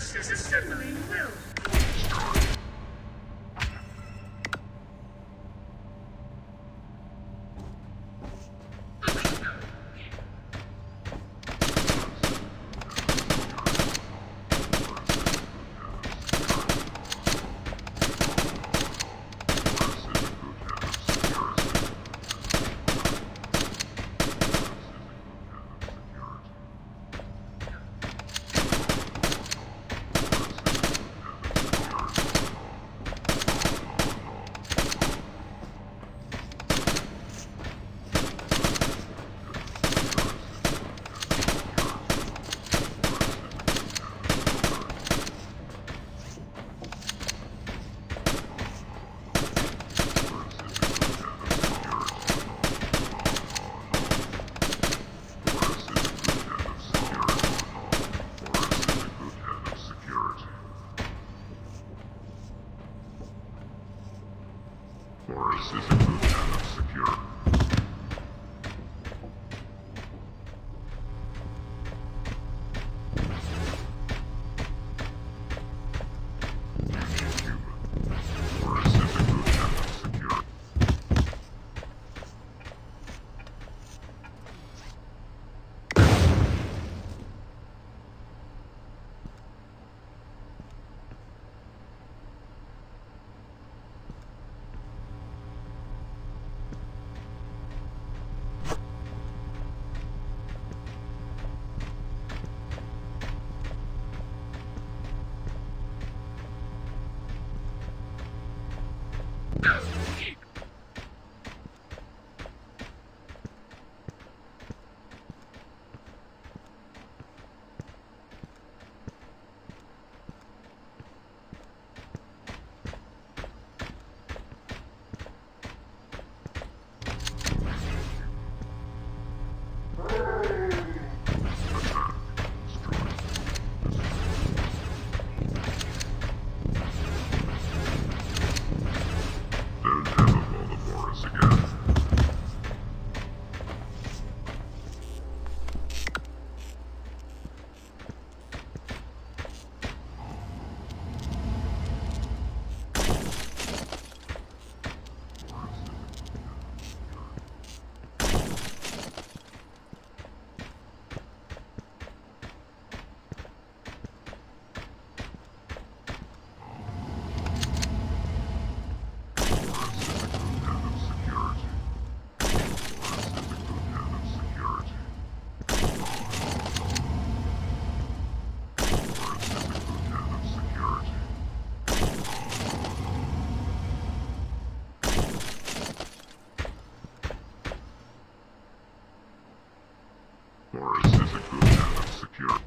This is assembling will. For Assistant Lieutenant Secure. For good Lieutenant Security.